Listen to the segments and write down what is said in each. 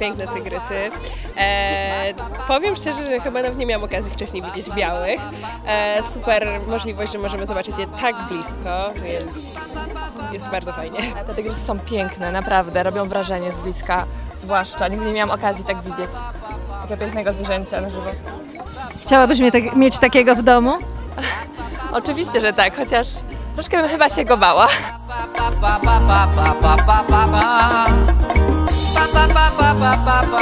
piękne tygrysy. E, powiem szczerze, że chyba nawet nie miałam okazji wcześniej widzieć białych. E, super możliwość, że możemy zobaczyć je tak blisko, więc jest bardzo fajnie. Te tygrysy są piękne, naprawdę, robią wrażenie z bliska, zwłaszcza. Nigdy nie miałam okazji tak widzieć. Takiego pięknego zwierzęcia na żywo. Chciałabyś mnie tak, mieć takiego w domu? Oczywiście, że tak, chociaż troszkę bym chyba się go bała. papo, papo, papo,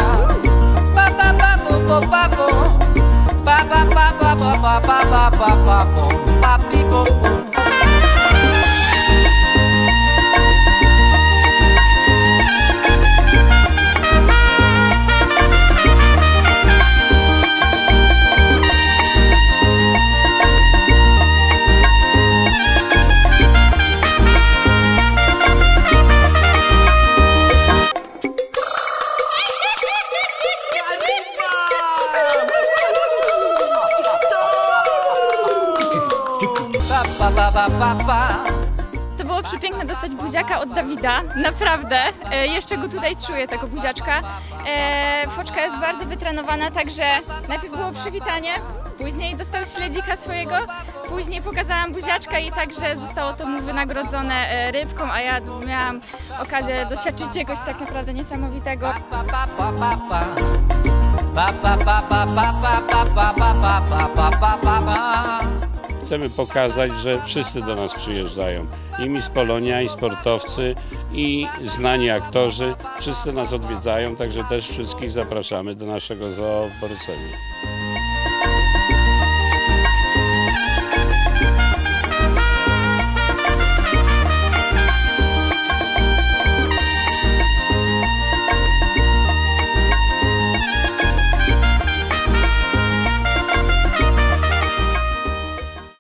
papo, papo, papo, papo, papo, papo, To było przepiękne dostać buziaka od Dawida, naprawdę. E, jeszcze go tutaj czuję, tego buziaczka. E, foczka jest bardzo wytrenowana, także najpierw było przywitanie, później dostał śledzika swojego, później pokazałam buziaczka i także zostało to mu wynagrodzone e, rybką, a ja miałam okazję doświadczyć czegoś tak naprawdę niesamowitego. Chcemy pokazać, że wszyscy do nas przyjeżdżają. I Miss Polonia, i sportowcy, i znani aktorzy. Wszyscy nas odwiedzają, także też wszystkich zapraszamy do naszego zoo w Boryceniu.